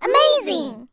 Amazing!